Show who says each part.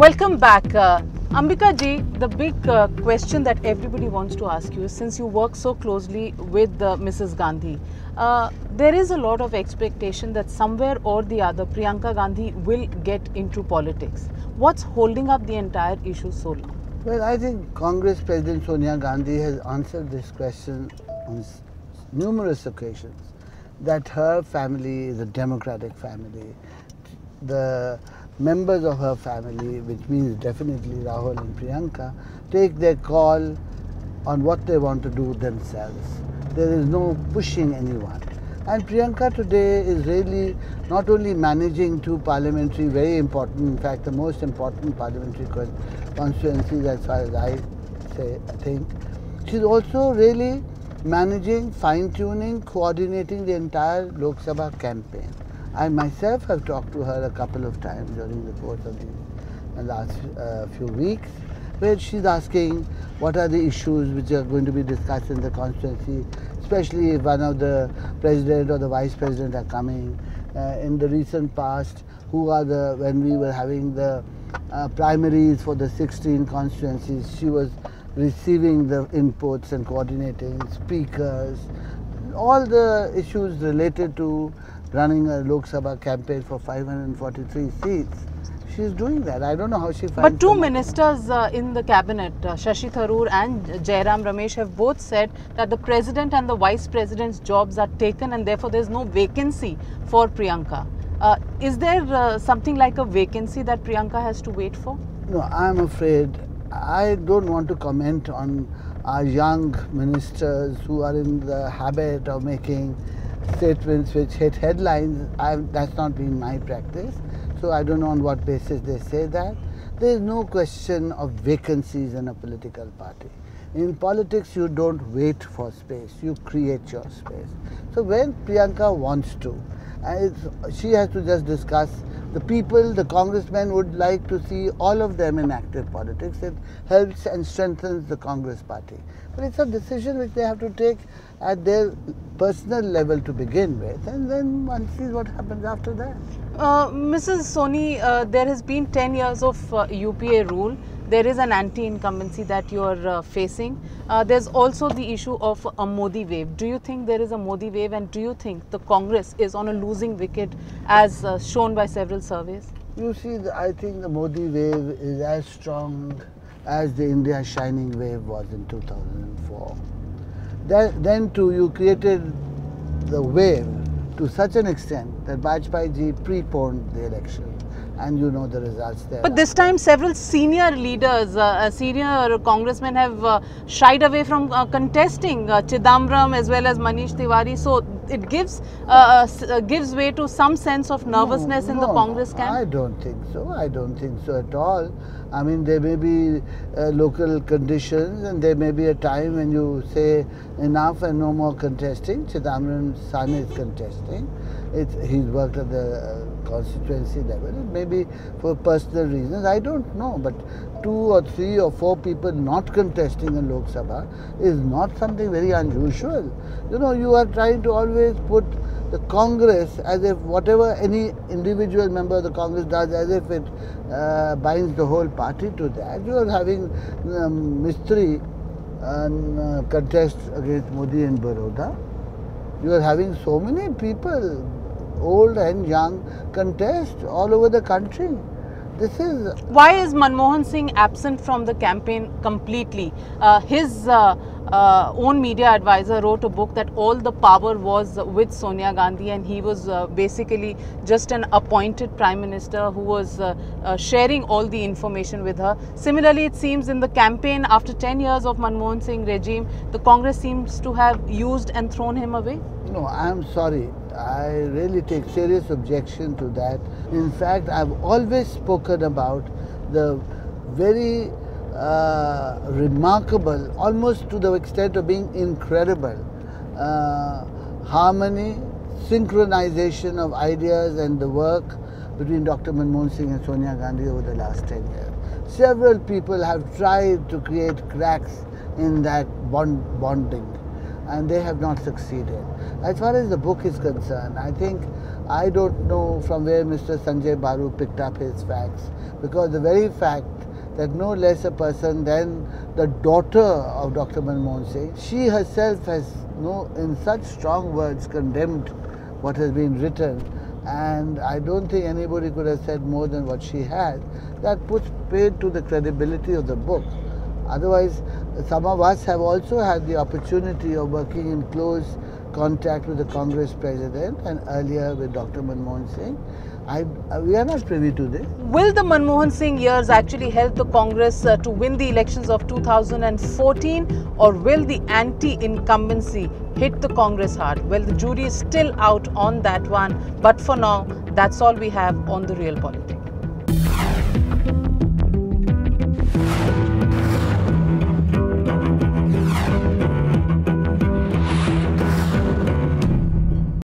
Speaker 1: Welcome back. Uh, Ambika ji, the big uh, question that everybody wants to ask you is since you work so closely with uh, Mrs. Gandhi, uh, there is a lot of expectation that somewhere or the other Priyanka Gandhi will get into politics. What's holding up the entire issue so long?
Speaker 2: Well, I think Congress President Sonia Gandhi has answered this question on numerous occasions that her family is a democratic family. The members of her family, which means definitely Rahul and Priyanka, take their call on what they want to do themselves. There is no pushing anyone. And Priyanka today is really not only managing two parliamentary, very important, in fact, the most important parliamentary constituencies as far as I say, I think. She's also really managing, fine tuning, coordinating the entire Lok Sabha campaign. I myself have talked to her a couple of times during the course of the last uh, few weeks, where she's asking what are the issues which are going to be discussed in the constituency, especially if one of the president or the vice president are coming. Uh, in the recent past, who are the, when we were having the uh, primaries for the 16 constituencies, she was receiving the inputs and coordinating speakers, all the issues related to running a Lok Sabha campaign for 543 seats. She's doing that. I don't know how she finds.
Speaker 1: But two ministers uh, in the cabinet, uh, Shashi Tharoor and Jairam Ramesh, have both said that the president and the vice president's jobs are taken, and therefore there's no vacancy for Priyanka. Uh, is there uh, something like a vacancy that Priyanka has to wait for?
Speaker 2: No, I'm afraid I don't want to comment on our young ministers who are in the habit of making statements which hit headlines. I've, that's not been my practice, so I don't know on what basis they say that. There is no question of vacancies in a political party. In politics, you don't wait for space, you create your space. So when Priyanka wants to, she has to just discuss the people, the congressmen would like to see all of them in active politics. It helps and strengthens the Congress party. But it's a decision which they have to take at their personal level to begin with, and then one sees what happens after that.
Speaker 1: Uh, Mrs. Soni, uh, there has been 10 years of uh, UPA rule. There is an anti-incumbency that you are uh, facing. Uh, there's also the issue of a Modi wave. Do you think there is a Modi wave, and do you think the Congress is on a losing wicket, as uh, shown by several surveys?
Speaker 2: You see, I think the Modi wave is as strong as the India shining wave was in 2004. Then, then too, you created the wave to such an extent that Bajpayee ji preponed the election and you know the results there.
Speaker 1: But this time several senior leaders, uh, uh, senior congressmen have uh, shied away from uh, contesting uh, Chidambaram as well as Manish Tiwari. So it gives uh, uh, uh, gives way to some sense of nervousness
Speaker 2: no,
Speaker 1: in
Speaker 2: no,
Speaker 1: the Congress camp.
Speaker 2: I don't think so. I don't think so at all. I mean, there may be uh, local conditions and there may be a time when you say enough and no more contesting. Chidambaram's son is contesting. It's, he's worked at the constituency level. Maybe for personal reasons, I don't know. But two or three or four people not contesting in Lok Sabha is not something very unusual. You know, you are trying to always put the Congress as if whatever any individual member of the Congress does, as if it uh, binds the whole party to that. You are having um, Mistry uh, contest against Modi in Baroda. You are having so many people old and young contest all over the country. This is
Speaker 1: why is Manmohan Singh absent from the campaign completely? Uh, his uh, uh, own media advisor wrote a book that all the power was with Sonia Gandhi, and he was uh, basically just an appointed prime minister who was uh, uh, sharing all the information with her. Similarly, it seems in the campaign after 10 years of Manmohan Singh regime, the Congress seems to have used and thrown him away.
Speaker 2: No, I am sorry. I really take serious objection to that. In fact, I've always spoken about the very uh, remarkable, almost to the extent of being incredible, uh, harmony, synchronization of ideas and the work between Dr. Manmohan Singh and Sonia Gandhi over the last 10 years. Several people have tried to create cracks in that bond bonding and they have not succeeded. As far as the book is concerned, I think I don't know from where Mr. Sanjay Baru picked up his facts because the very fact that no less a person than the daughter of Dr. Manmohan Singh, she herself has no, in such strong words condemned what has been written and I don't think anybody could have said more than what she has. That puts paid to the credibility of the book. Otherwise, some of us have also had the opportunity of working in close contact with the Congress president and earlier with Dr. Manmohan Singh. I, uh, we are not privy to this.
Speaker 1: Will the Manmohan Singh years actually help the Congress uh, to win the elections of 2014 or will the anti-incumbency hit the Congress hard? Well, the jury is still out on that one, but for now, that's all we have on the real politics.